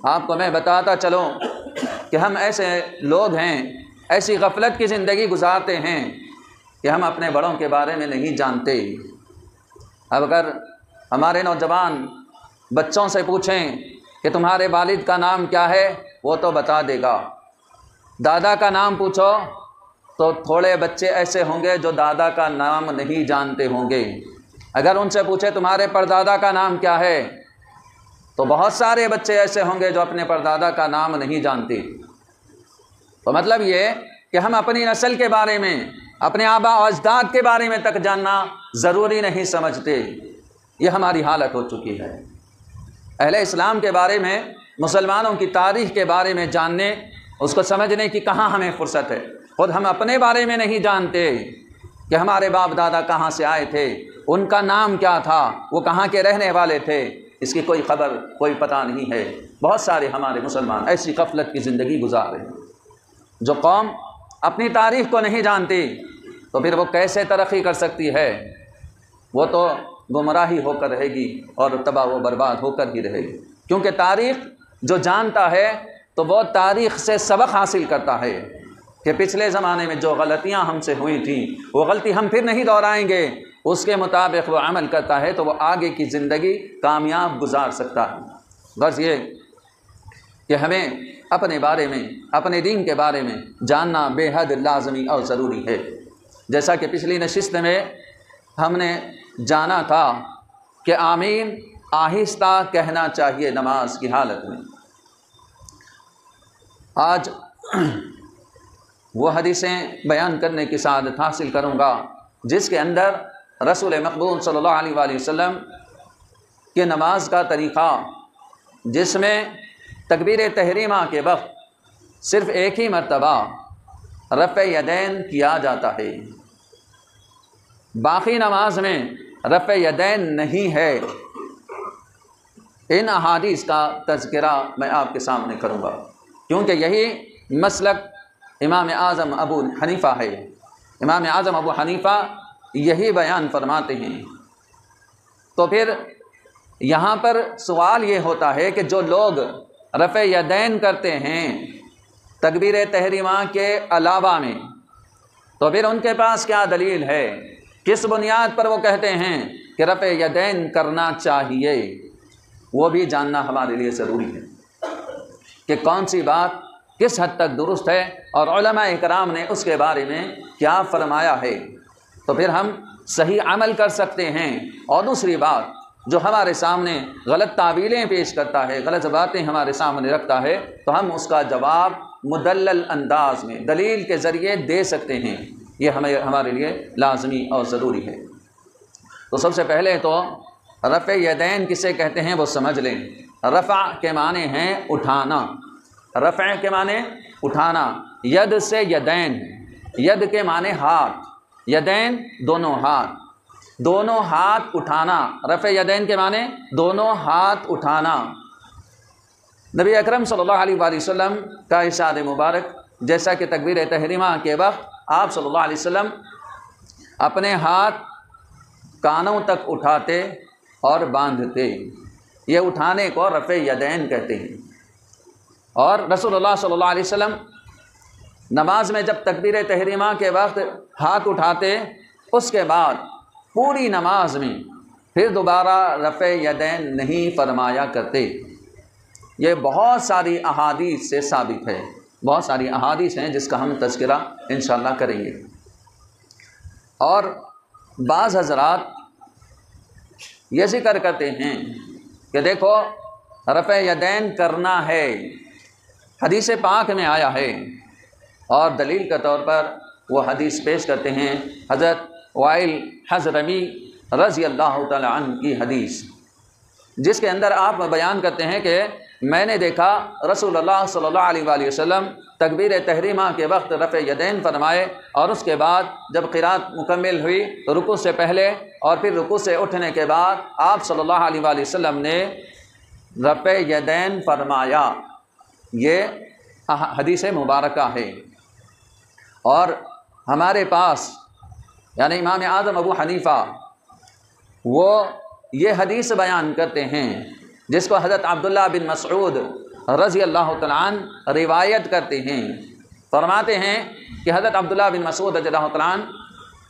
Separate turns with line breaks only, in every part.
आपको मैं बताता चलूँ कि हम ऐसे लोग हैं, ऐसी गफलत की ज़िंदगी गुजारते हैं कि हम अपने बड़ों के बारे में नहीं जानते। अब अगर हमारे नौजवान बच्चों से पूछें कि तुम्हारे वालिद का नाम क्या है, वो तो बता देगा। दादा का नाम पूछो तो थोड़े बच्चे ऐसे होंगे जो दादा का नाम नहीं जानते होंगे। अगर उनसे पूछे, तुम्हारे परदादा का नाम क्या है? तो बहुत सारे बच्चे ऐसे होंगे जो अपने परदादा का नाम नहीं जानते। तो मतलब ये कि हम अपनी नस्ल के बारे में, अपने आबा अजदाद के बारे में तक जानना ज़रूरी नहीं समझते। ये हमारी हालत हो चुकी है। अहले इस्लाम के बारे में, मुसलमानों की तारीख़ के बारे में जानने, उसको समझने की कहाँ हमें फुर्सत है? खुद हम अपने बारे में नहीं जानते कि हमारे बाप दादा कहाँ से आए थे, उनका नाम क्या था, वो कहाँ के रहने वाले थे। इसकी कोई खबर, कोई पता नहीं है। बहुत सारे हमारे मुसलमान ऐसी गफलत की ज़िंदगी गुजार रहे हैं। जो कौम अपनी तारीख़ को नहीं जानती तो फिर वो कैसे तरक्की कर सकती है? वो तो गुमराही होकर रहेगी और तबाह व बर्बाद होकर ही रहेगी। क्योंकि तारीख़ जो जानता है तो वो तारीख़ से सबक हासिल करता है कि पिछले ज़माने में जो गलतियाँ हमसे हुई थी, वो गलती हम फिर नहीं दोहराएँगे। उसके मुताबिक वो अमल करता है तो वह आगे की ज़िंदगी कामयाब गुजार सकता है। बस ये कि हमें अपने बारे में, अपने दीन के बारे में जानना बेहद लाजमी और ज़रूरी है। जैसा कि पिछली नशस्त में हमने जाना था कि आमीन, आहिस्ता कहना चाहिए नमाज़ की हालत में। आज वो हदीसें बयान करने की सादत हासिल करूँगा, जिसके अंदर रसूल मकबूल सल्लल्लाहु अलैहि वसल्लम के नमाज़ का तरीक़ा, जिसमें तकबीर तहरीमा के वक्त सिर्फ़ एक ही मरतबा रफ़ यदैन किया जाता है। बाकी नमाज़ में रफ़ यदैन नहीं है। इन अहादीस का तस्करा मैं आपके सामने करूँगा, क्योंकि यही मसलक इमाम आज़म अबू हनीफ़ा है। इमाम आज़म अबू हनीफ़ा यही बयान फरमाते हैं। तो फिर यहाँ पर सवाल ये होता है कि जो लोग रफ़ यदैन करते हैं तकबीर तहरीमा के अलावा में तो फिर उनके पास क्या दलील है? किस बुनियाद पर वो कहते हैं कि रफ़ यदैन करना चाहिए? वो भी जानना हमारे लिए ज़रूरी है कि कौन सी बात किस हद तक दुरुस्त है और कराम ने उसके बारे में क्या फरमाया है। तो फिर हम सही अमल कर सकते हैं। और दूसरी बात, जो हमारे सामने गलत तावीलें पेश करता है, गलत बातें हमारे सामने रखता है तो हम उसका जवाब मुदल अंदाज में, दलील के ज़रिए दे सकते हैं। ये हमें, हमारे लिए लाजमी और ज़रूरी है। तो सबसे पहले तो रफ़ यदैन किसे कहते हैं वो समझ लें। रफ़ा के माने हैं उठाना। रफ़ के माने उठाना। यद से यदैन। यद के माने हाथ। यदैन, दोनों हाथ। दोनों हाथ उठाना। रफ़ यदैन के माने दोनों हाथ उठाना। नबी अकरम सल्लल्लाहु अलैहि वसल्लम का इशाद मुबारक, जैसा कि तकबीर तहरीमा के वक्त आप सल्लल्लाहु अलैहि वसल्लम अपने हाथ कानों तक उठाते और बांधते। ये उठाने को रफ़ यदैन कहते हैं। और रसूलुल्लाह सल्लल्लाहु अलैहि वसल्लम नमाज़ में जब तकबीर तहरीमा के वक्त हाथ उठाते, उसके बाद पूरी नमाज़ में फिर दोबारा रफ़ यदैन नहीं फरमाया करते। ये बहुत सारी अहादीस से साबित है। बहुत सारी अहादीस हैं जिसका हम तस्करा इन करेंगे। और बाज़ हजरात ये ज़िक्र करते हैं कि देखो, रफ़ यदैन करना है। हदीस पाक में आया है। और दलील के तौर पर वो हदीस पेश करते हैं, हज़रत वाइल हज़रमी रज़ी अल्लाह तन की हदीस, जिसके अंदर आप बयान करते हैं कि मैंने देखा रसूल अल्लाह सल्लल्लाहु अलैहि वसल्लम तकबीर तहरीमा के वक्त रफ़ यदैन फरमाए और उसके बाद जब क़िरात मुकम्मल हुई तो रुकू से पहले और फिर रुकू से उठने के बाद आप सल्लल्लाहु अलैहि वसल्लम ने रफ़ यदैन फरमाया। ये हदीस मुबारक है। और हमारे पास, यानी इमाम आज़म अबू हनीफ़ा, वो ये हदीस बयान करते हैं, जिसको हज़रत अब्दुल्ला बिन मसऊद रज़ी अल्लाह तलान रिवायत करते हैं। फरमाते हैं कि हज़रत अब्दुल्ला बिन मसूद रज़ी तलान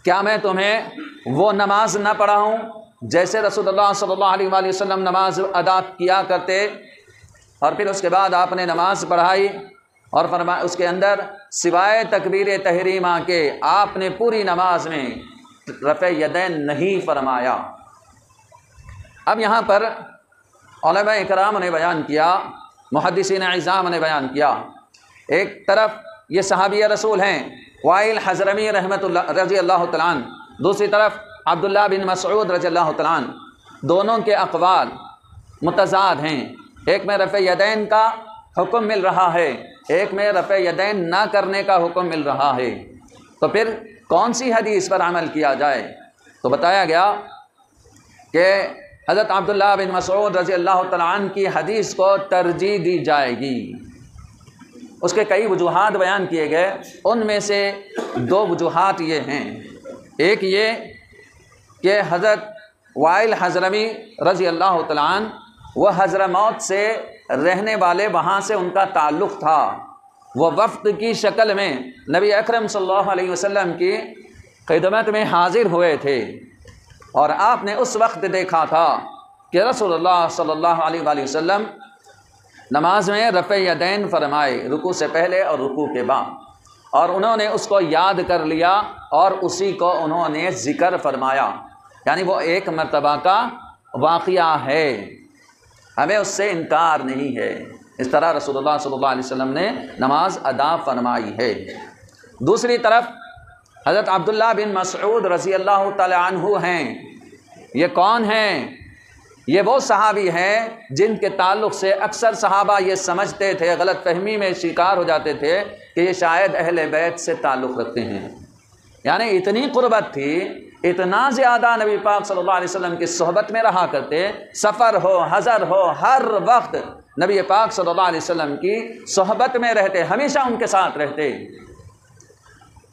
क्या मैं तुम्हें वो नमाज़ न पढ़ाऊँ, जैसे रसूलुल्लाह सल्लल्लाहु अलैहि वसल्लम नमाज़ अदा किया करते, और फिर उसके बाद आपने नमाज़ पढ़ाई और फरमा उसके अंदर सिवाय तकबीर तहरीमा के आपने पूरी नमाज़ में रफ़ यदैन नहीं फरमाया। अब यहाँ पर कराम ने बयान किया मुहदसिन इज़ाम ने बयान किया। एक तरफ़ ये सहाबी रसूल हैं, वाइल हजरमी रहमत रज़ी अल्लाह तलान दूसरी तरफ़ अब्दुल्ला बिन मसऊद रज़ी अल्लाह दोनों के अकवाल मुतजाद हैं। एक में रफ़ यदैन का हुक्म मिल रहा है। एक में रफ़ यदैन ना करने का हुक्म मिल रहा है। तो फिर कौन सी हदीस पर अमल किया जाए? तो बताया गया कि हज़रत अब्दुल्ला बिन मसूद रज़ी अल्लाह तन की हदीस को तरजीह दी जाएगी। उसके कई वजूहत बयान किए गए। उनमें से दो वजूहत ये हैं। एक ये कि हज़रत वाइल हजरमी रज़ी अल्लाह तन वह हजरमौत से रहने वाले वहाँ से उनका ताल्लुक़ था। वह वफ़्त की शक्ल में नबी अकरम सल्लल्लाहु अलैहि वसल्लम की खिदमत में हाजिर हुए थे। और आपने उस वक्त देखा था कि रसूलुल्लाह सल्लल्लाहु अलैहि वसल्लम नमाज़ में रफ़ यदैन फरमाए, रुकू से पहले और रुकू के बाद। और उन्होंने उसको याद कर लिया और उसी को उन्होंने ज़िक्र फरमाया। यानी वो एक मरतबा का वाक़ है। हमें उससे इनकार नहीं है। इस तरह रसूलुल्लाह सल्लल्लाहु अलैहि वसल्लम ने नमाज़ अदा फरमाई है। दूसरी तरफ़ हज़रत अब्दुल्ला बिन मसऊद रज़ी अल्लाह तु हैं। ये कौन हैं? ये वो सहाबी हैं जिनके ताल्लुक़ से अक्सर सहाबा ये समझते थे गलत फहमी में शिकार हो जाते थे कि ये शायद अहल बैत से ताल्लुक़ रखते हैं। यानी इतनी क़ुरबत थी इतना ज़्यादा नबी पाक सल्लल्लाहु अलैहि वसल्लम की सोहबत में रहा करते, सफ़र हो, हज़र हो, हर वक्त नबी पाक सल्लल्लाहु अलैहि वसल्लम की सोहबत में रहते, हमेशा उनके साथ रहते।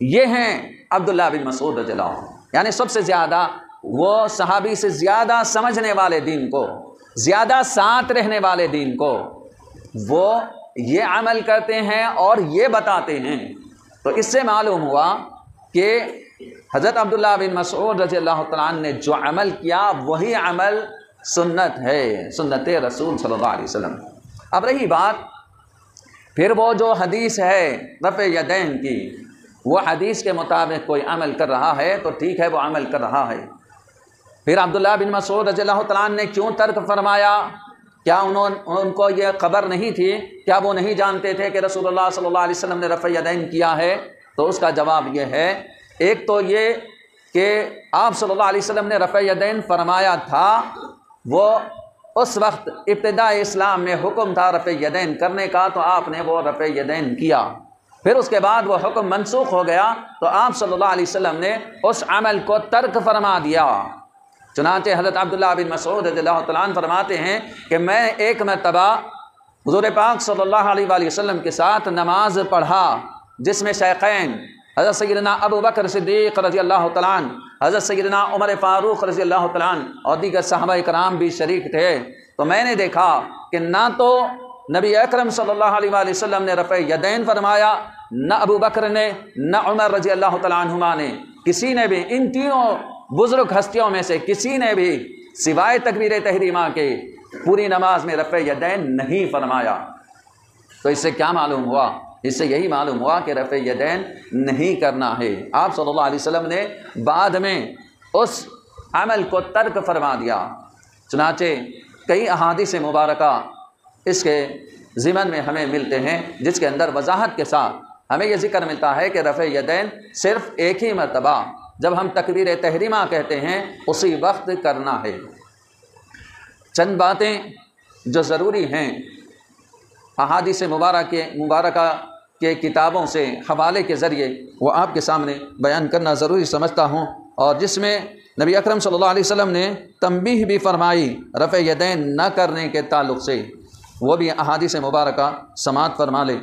ये हैं अब्दुल्ला बिन मसूद रजला यानी सबसे ज़्यादा, वो सहाबी से ज़्यादा समझने वाले दिन को, ज़्यादा साथ रहने वाले दिन को, वो ये अमल करते हैं और ये बताते हैं। तो इससे मालूम हुआ कि हज़रत अब्दुल्ला बिन मसूद रज़ी अल्लाह ने जो अमल किया, वही अमल सुन्नत है, सुन्नत रसूल सल्लल्लाहु अलैहि वसल्लम। अब रही बात, फिर वो जो हदीस है, रफ़ यदैन की, वो हदीस के मुताबिक कोई अमल कर रहा है तो ठीक है, वो अमल कर रहा है। फिर अब्दुल्ला बिन मसूद रज़ी अल्लाह ने क्यों तर्क फरमाया? क्या उन्होंने उनको ये खबर नहीं थी? क्या वो नहीं जानते थे कि रसूलुल्लाह सल्लल्लाहु अलैहि वसल्लम ने रफ़ यदैन किया है? तो उसका जवाब ये है एक तो ये कि आप सल्लल्लाहु अलैहि वसल्लम ने रफ़ यदैन फरमाया था, वो उस वक्त इब्तदा इस्लाम में हुक्म था रफ़ यदैन करने का तो आपने वो रफ़ यदैन किया। फिर उसके बाद वो हुक्म मनसूख हो गया तो आप सल्लल्लाहु अलैहि वसल्लम ने उस अमल को तर्क फरमा दिया। चुनाचे हज़रत अब्दुल्ला बिन मसूद तलान फरमाते हैं कि मैं एक मरतबा हजूर पाक सल्लल्लाहु अलैहि वसल्लम के साथ नमाज़ पढ़ा, जिसमें शेखैन हज़रत सैदना अबू बकर सिद्दीक़ रज़ी अल्लाह तलान हज़रत सैदना उमर फ़ारूक रज़ी अल्लाह तलान और दीगर साहबा कराम भी शरीक थे। तो मैंने देखा कि ना तो नबी अकरम सल्लल्लाहु अलैहि वसल्लम ने रफ़ यदैन फरमाया, न अबू बकर ने, न उमर रज़ी अल्लाह तहुमा ने। किसी ने भी इन तीनों बुज़ुर्ग हस्तियों में से किसी ने भी सिवाय तकबीर तहरीमा के पूरी नमाज़ में रफ़ यदैन नहीं फरमाया। तो इससे क्या मालूम हुआ? इससे यही मालूम हुआ कि रफ़ यदैन नहीं करना है। आप सल्लल्लाहु अलैहि वसल्लम ने बाद में उस अमल को तर्क फरमा दिया। चुनाचे कई अहादीस मुबारक इसके ज़िमन में हमें मिलते हैं, जिसके अंदर वजाहत के साथ हमें यह ज़िक्र मिलता है कि रफ़ यदैन सिर्फ़ एक ही मरतबा, जब हम तकबीर तहरीमा कहते हैं, उसी वक्त करना है। चंद बातें जो ज़रूरी हैं अहादीस मुबारक के मुबारक के किताबों से हवाले के ज़रिए वह आपके सामने बयान करना ज़रूरी समझता हूँ। और जिसमें नबी अकरम सल्लल्लाहु वसल्लम ने तंबीह भी फरमाई, रफ़ यदैन न करने के ताल्लुक़ से, वो भी अहादीस मुबारक समात फरमा ले।